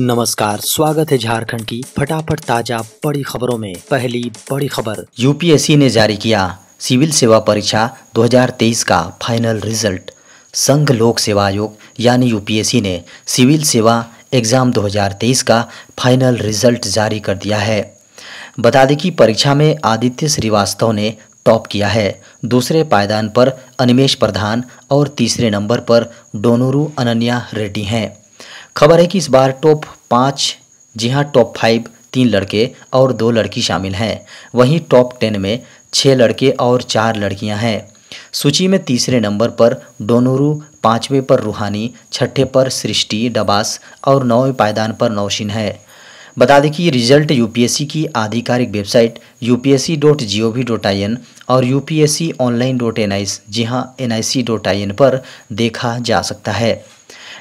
नमस्कार, स्वागत है झारखंड की फटाफट ताज़ा बड़ी खबरों में। पहली बड़ी खबर। यूपीएससी ने जारी किया सिविल सेवा परीक्षा 2023 का फाइनल रिज़ल्ट। संघ लोक सेवा आयोग, यानी यूपीएससी ने सिविल सेवा एग्ज़ाम 2023 का फाइनल रिज़ल्ट जारी कर दिया है। बता दें कि परीक्षा में आदित्य श्रीवास्तव ने टॉप किया है। दूसरे पायदान पर अनिमेश प्रधान और तीसरे नंबर पर डोनोरू अनन्या रेड्डी हैं। खबर है कि इस बार टॉप पाँच, जी हाँ टॉप फाइव तीन लड़के और दो लड़की शामिल हैं। वहीं टॉप टेन में छः लड़के और चार लड़कियाँ हैं। सूची में तीसरे नंबर पर डोनोरू, पाँचवें पर रूहानी, छठे पर सृष्टि, डबास और नौवें पायदान पर नौशिन है। बता दें कि ये रिज़ल्ट यूपीएससी की आधिकारिक website UPSC dot G O V dot I N और UPSC online dot N I, जी हाँ N I C dot I N पर देखा जा सकता है।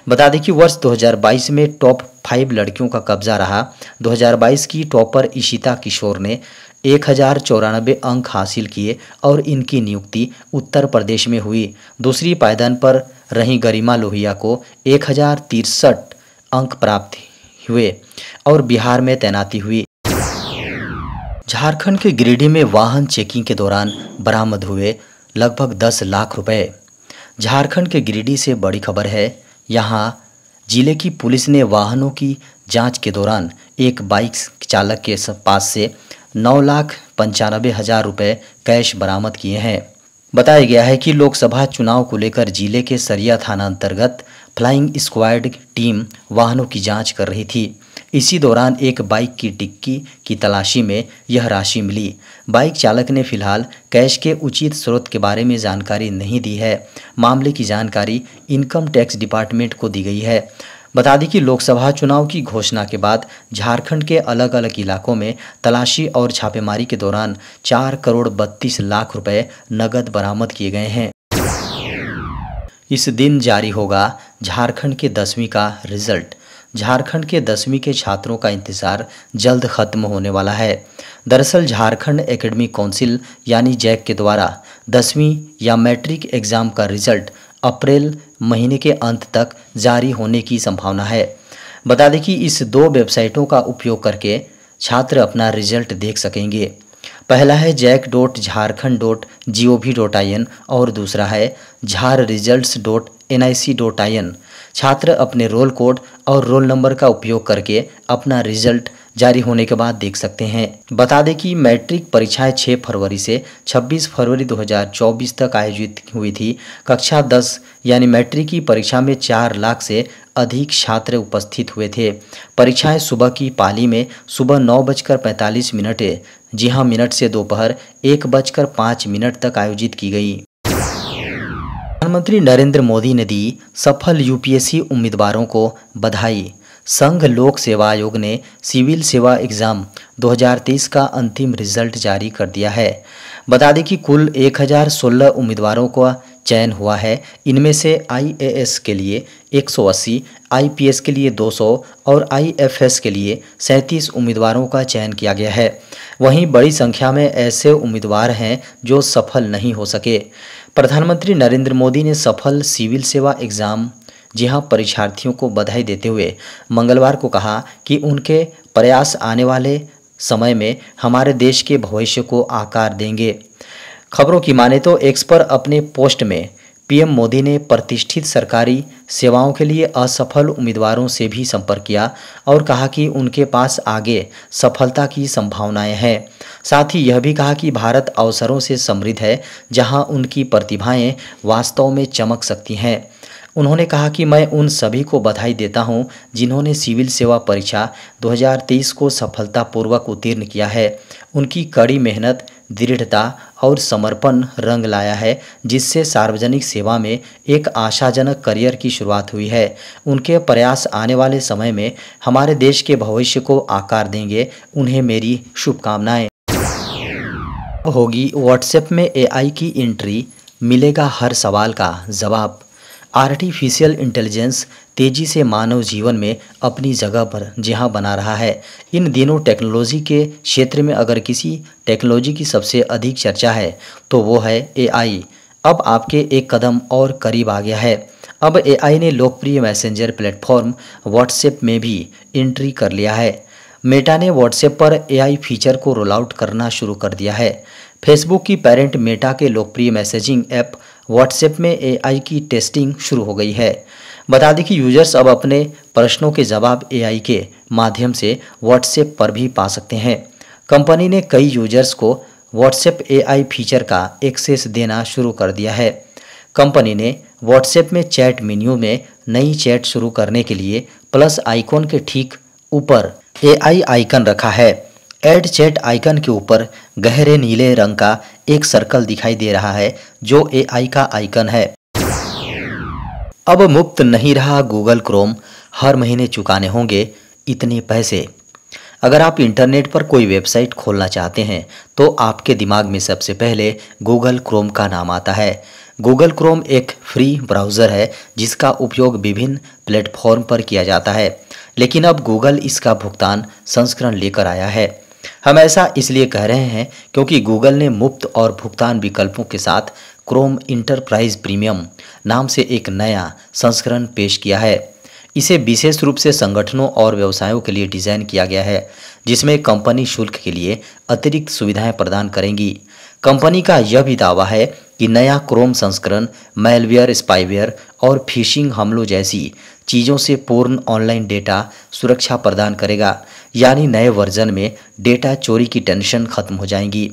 बता दें कि वर्ष 2022 में टॉप फाइव लड़कियों का कब्जा रहा। 2022 की टॉपर इशिता किशोर ने एक हज़ार चौरानबे अंक हासिल किए और इनकी नियुक्ति उत्तर प्रदेश में हुई। दूसरी पायदान पर रही गरिमा लोहिया को एक हज़ार तिरसठ अंक प्राप्त हुए और बिहार में तैनाती हुई। झारखंड के गिरिडीह में वाहन चेकिंग के दौरान बरामद हुए लगभग 10 लाख रुपए। झारखंड के गिरिडीह से बड़ी खबर है यहाँ ज़िले की पुलिस ने वाहनों की जाँच के दौरान एक बाइक चालक के पास से नौ लाख पंचानबे हज़ार रुपये कैश बरामद किए हैं। बताया गया है कि लोकसभा चुनाव को लेकर ज़िले के सरिया थाना अंतर्गत फ्लाइंग स्क्वाड टीम वाहनों की जाँच कर रही थी। इसी दौरान एक बाइक की डिक्की की तलाशी में यह राशि मिली। बाइक चालक ने फ़िलहाल कैश के उचित स्रोत के बारे में जानकारी नहीं दी है। मामले की जानकारी इनकम टैक्स डिपार्टमेंट को दी गई है। बता दें कि लोकसभा चुनाव की घोषणा के बाद झारखंड के अलग अलग इलाकों में तलाशी और छापेमारी के दौरान चार करोड़ बत्तीस लाख रुपए नकद बरामद किए गए हैं। इस दिन जारी होगा झारखंड के दसवीं का रिज़ल्ट। झारखंड के दसवीं के छात्रों का इंतज़ार जल्द ख़त्म होने वाला है। दरअसल झारखंड एकेडमिक काउंसिल यानी जैक के द्वारा दसवीं या मैट्रिक एग्ज़ाम का रिज़ल्ट अप्रैल महीने के अंत तक जारी होने की संभावना है। बता दें कि इस दो वेबसाइटों का उपयोग करके छात्र अपना रिज़ल्ट देख सकेंगे। पहला है JAC dot Jharkhand dot G O V dot I N और दूसरा है Jhar result dot N I C dot I N छात्र अपने रोल कोड और रोल नंबर का उपयोग करके अपना रिज़ल्ट जारी होने के बाद देख सकते हैं। बता दें कि मैट्रिक परीक्षाएँ 6 फरवरी से 26 फरवरी 2024 तक आयोजित हुई थी। कक्षा 10 यानी मैट्रिक की परीक्षा में 4 लाख से अधिक छात्र उपस्थित हुए थे। परीक्षाएँ सुबह की पाली में सुबह नौ बजकर पैंतालीस मिनट, जी हाँ मिनट से दोपहर एक बजकर पाँच मिनट तक आयोजित की गई। प्रधानमंत्री नरेंद्र मोदी ने दी सफल यूपीएससी उम्मीदवारों को बधाई। संघ लोक सेवा आयोग ने सिविल सेवा एग्ज़ाम 2023 का अंतिम रिज़ल्ट जारी कर दिया है। बता दें कि कुल 1016 उम्मीदवारों का चयन हुआ है। इनमें से आईएएस के लिए 180, आईपीएस के लिए 200 और आईएफएस के लिए सैंतीस उम्मीदवारों का चयन किया गया है। वहीं बड़ी संख्या में ऐसे उम्मीदवार हैं जो सफल नहीं हो सके। प्रधानमंत्री नरेंद्र मोदी ने सफल सिविल सेवा एग्ज़ाम जी परीक्षार्थियों को बधाई देते हुए मंगलवार को कहा कि उनके प्रयास आने वाले समय में हमारे देश के भविष्य को आकार देंगे। खबरों की माने तो एक्स पर अपने पोस्ट में पीएम मोदी ने प्रतिष्ठित सरकारी सेवाओं के लिए असफल उम्मीदवारों से भी संपर्क किया और कहा कि उनके पास आगे सफलता की संभावनाएँ हैं। साथ ही यह भी कहा कि भारत अवसरों से समृद्ध है, जहाँ उनकी प्रतिभाएँ वास्तव में चमक सकती हैं। उन्होंने कहा कि मैं उन सभी को बधाई देता हूँ जिन्होंने सिविल सेवा परीक्षा 2023 को सफलतापूर्वक उत्तीर्ण किया है। उनकी कड़ी मेहनत, दृढ़ता और समर्पण रंग लाया है, जिससे सार्वजनिक सेवा में एक आशाजनक करियर की शुरुआत हुई है। उनके प्रयास आने वाले समय में हमारे देश के भविष्य को आकार देंगे। उन्हें मेरी शुभकामनाएँ। होगी व्हाट्सएप में एआई की एंट्री मिलेगा हर सवाल का जवाब। आर्टिफिशियल इंटेलिजेंस तेज़ी से मानव जीवन में अपनी जगह पर जहाँ बना रहा है। इन दिनों टेक्नोलॉजी के क्षेत्र में अगर किसी टेक्नोलॉजी की सबसे अधिक चर्चा है तो वो है एआई अब आपके एक कदम और करीब आ गया है। अब एआई ने लोकप्रिय मैसेंजर प्लेटफॉर्म व्हाट्सएप में भी एंट्री कर लिया है। मेटा ने व्हाट्सएप पर एआई फीचर को रोल आउट करना शुरू कर दिया है। फेसबुक की पेरेंट मेटा के लोकप्रिय मैसेजिंग ऐप व्हाट्सएप में एआई की टेस्टिंग शुरू हो गई है। बता दें कि यूज़र्स अब अपने प्रश्नों के जवाब एआई के माध्यम से व्हाट्सएप पर भी पा सकते हैं। कंपनी ने कई यूज़र्स को व्हाट्सएप एआई फीचर का एक्सेस देना शुरू कर दिया है। कंपनी ने व्हाट्सएप में चैट मेन्यू में नई चैट शुरू करने के लिए प्लस आइकॉन के ठीक ऊपर एआई आइकन रखा है। एड चैट आइकन के ऊपर गहरे नीले रंग का एक सर्कल दिखाई दे रहा है, जो एआई का आइकन है। अब मुफ़्त नहीं रहा गूगल क्रोम हर महीने चुकाने होंगे इतने पैसे। अगर आप इंटरनेट पर कोई वेबसाइट खोलना चाहते हैं तो आपके दिमाग में सबसे पहले गूगल क्रोम का नाम आता है। गूगल क्रोम एक फ्री ब्राउज़र है, जिसका उपयोग विभिन्न प्लेटफॉर्म पर किया जाता है। लेकिन अब गूगल इसका भुगतान संस्करण लेकर आया है। हम ऐसा इसलिए कह रहे हैं क्योंकि गूगल ने मुफ़्त और भुगतान विकल्पों के साथ क्रोम इंटरप्राइज प्रीमियम नाम से एक नया संस्करण पेश किया है। इसे विशेष रूप से संगठनों और व्यवसायों के लिए डिज़ाइन किया गया है, जिसमें कंपनी शुल्क के लिए अतिरिक्त सुविधाएँ प्रदान करेंगी। कंपनी का यह भी दावा है कि नया क्रोम संस्करण मेलवेयर स्पाईवेयर और फिशिंग हमलों जैसी चीज़ों से पूर्ण ऑनलाइन डेटा सुरक्षा प्रदान करेगा। यानी नए वर्जन में डेटा चोरी की टेंशन खत्म हो जाएँगी।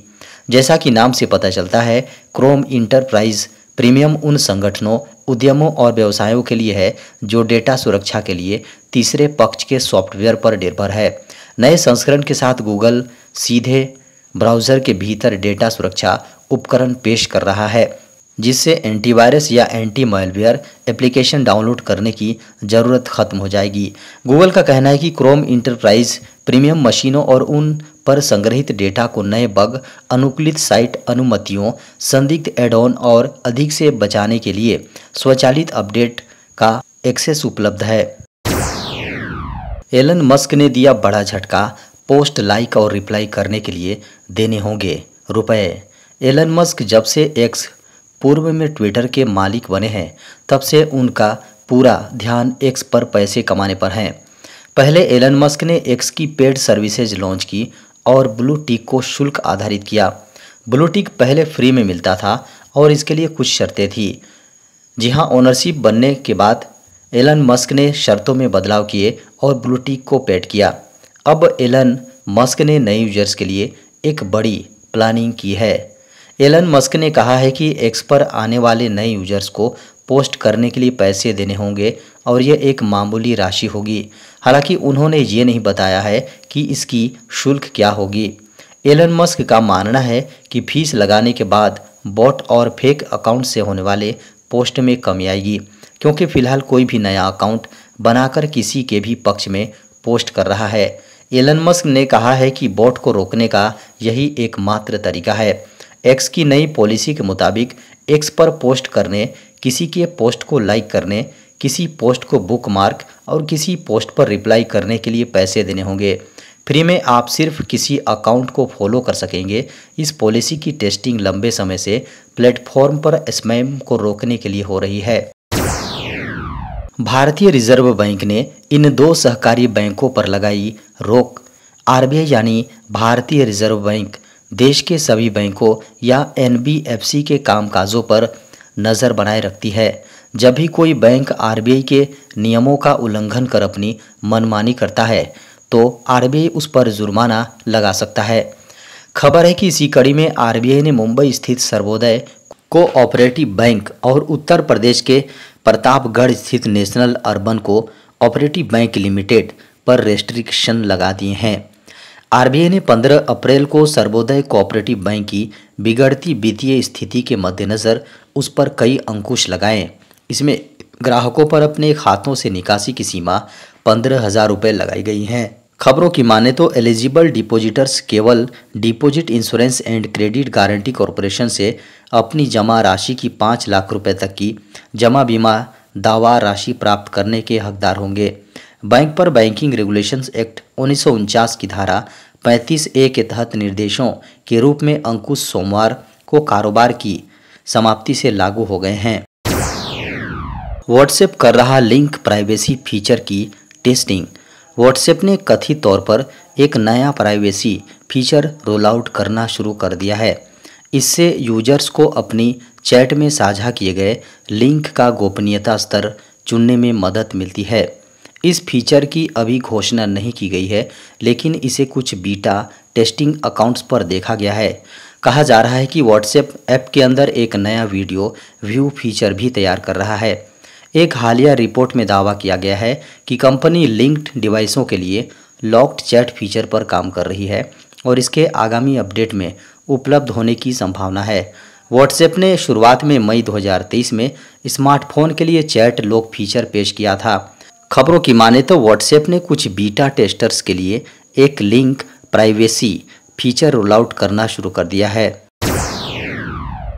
जैसा कि नाम से पता चलता है, क्रोम इंटरप्राइज प्रीमियम उन संगठनों, उद्यमों और व्यवसायों के लिए है, जो डेटा सुरक्षा के लिए तीसरे पक्ष के सॉफ्टवेयर पर निर्भर है। नए संस्करण के साथ गूगल सीधे ब्राउज़र के भीतर डेटा सुरक्षा उपकरण पेश कर रहा है। जिससे एंटीवायरस या एंटी मेलवेयर एप्लीकेशन डाउनलोड करने की ज़रूरत खत्म हो जाएगी। गूगल का कहना है कि क्रोम इंटरप्राइज प्रीमियम मशीनों और उन पर संग्रहित डेटा को नए बग अनुकूलित साइट अनुमतियों, संदिग्ध एड ऑन और अधिक से बचाने के लिए स्वचालित अपडेट का एक्सेस उपलब्ध है। एलन मस्क ने दिया बड़ा झटका पोस्ट लाइक और रिप्लाई करने के लिए देने होंगे रुपए। एलन मस्क जब से एक्स पूर्व में ट्विटर के मालिक बने हैं, तब से उनका पूरा ध्यान एक्स पर पैसे कमाने पर है। पहले एलन मस्क ने एक्स की पेड सर्विसेज़ लॉन्च की और ब्लू टिक को शुल्क आधारित किया। ब्लू टिक पहले फ्री में मिलता था और इसके लिए कुछ शर्तें थी। जी हाँ ओनरशिप बनने के बाद एलन मस्क ने शर्तों में बदलाव किए और ब्लू टिक को पेड किया। अब एलन मस्क ने नए यूज़र्स के लिए एक बड़ी प्लानिंग की है। एलन मस्क ने कहा है कि एक्स पर आने वाले नए यूज़र्स को पोस्ट करने के लिए पैसे देने होंगे और यह एक मामूली राशि होगी। हालाँकि उन्होंने ये नहीं बताया है कि इसकी शुल्क क्या होगी। एलन मस्क का मानना है कि फ़ीस लगाने के बाद बॉट और फेक अकाउंट से होने वाले पोस्ट में कमी आएगी, क्योंकि फ़िलहाल कोई भी नया अकाउंट बनाकर किसी के भी पक्ष में पोस्ट कर रहा है। एलन मस्क ने कहा है कि बॉट को रोकने का यही एकमात्र तरीका है। एक्स की नई पॉलिसी के मुताबिक एक्स पर पोस्ट करने, किसी के पोस्ट को लाइक करने, किसी पोस्ट को बुक मार्क और किसी पोस्ट पर रिप्लाई करने के लिए पैसे देने होंगे। फ्री में आप सिर्फ़ किसी अकाउंट को फॉलो कर सकेंगे। इस पॉलिसी की टेस्टिंग लंबे समय से प्लेटफॉर्म पर स्मैम को रोकने के लिए हो रही है। भारतीय रिज़र्व बैंक ने इन दो सहकारी बैंकों पर लगाई रोक। आरबीआई यानी भारतीय रिज़र्व बैंक देश के सभी बैंकों या एनबीएफसी के कामकाजों पर नज़र बनाए रखती है। जब भी कोई बैंक आरबीआई के नियमों का उल्लंघन कर अपनी मनमानी करता है तो आरबीआई उस पर जुर्माना लगा सकता है। खबर है कि इसी कड़ी में आरबीआई ने मुंबई स्थित सर्वोदय कोऑपरेटिव बैंक और उत्तर प्रदेश के प्रतापगढ़ स्थित national urban co operative bank limited पर रेस्ट्रिक्शन लगा दिए हैं। आरबीआई ने 15 अप्रैल को सर्वोदय कोऑपरेटिव बैंक की बिगड़ती वित्तीय स्थिति के मद्देनज़र उस पर कई अंकुश लगाए। इसमें ग्राहकों पर अपने खातों से निकासी की सीमा पंद्रह हज़ार रुपये लगाई गई हैं। खबरों की माने तो एलिजिबल डिपॉजिटर्स केवल deposit insurance and credit guarantee corporation से अपनी जमा राशि की पाँच लाख रुपए तक की जमा बीमा दावा राशि प्राप्त करने के हकदार होंगे। बैंक पर बैंकिंग रेगुलेशंस एक्ट उन्नीस सौ उनचास की धारा 35 ए के तहत निर्देशों के रूप में अंकुश सोमवार को कारोबार की समाप्ति से लागू हो गए हैं। व्हाट्सएप कर रहा लिंक प्राइवेसी फीचर की टेस्टिंग। व्हाट्सएप ने कथित तौर पर एक नया प्राइवेसी फीचर रोल आउट करना शुरू कर दिया है। इससे यूज़र्स को अपनी चैट में साझा किए गए लिंक का गोपनीयता स्तर चुनने में मदद मिलती है। इस फीचर की अभी घोषणा नहीं की गई है, लेकिन इसे कुछ बीटा टेस्टिंग अकाउंट्स पर देखा गया है। कहा जा रहा है कि व्हाट्सएप ऐप के अंदर एक नया वीडियो व्यू फीचर भी तैयार कर रहा है। एक हालिया रिपोर्ट में दावा किया गया है कि कंपनी लिंक्ड डिवाइसों के लिए लॉक्ड चैट फीचर पर काम कर रही है और इसके आगामी अपडेट में उपलब्ध होने की संभावना है। व्हाट्सएप ने शुरुआत में मई 2023 में स्मार्टफ़ोन के लिए चैट लॉक फीचर पेश किया था। खबरों की माने तो व्हाट्सएप ने कुछ बीटा टेस्टर्स के लिए एक link privacy feature roll out करना शुरू कर दिया है।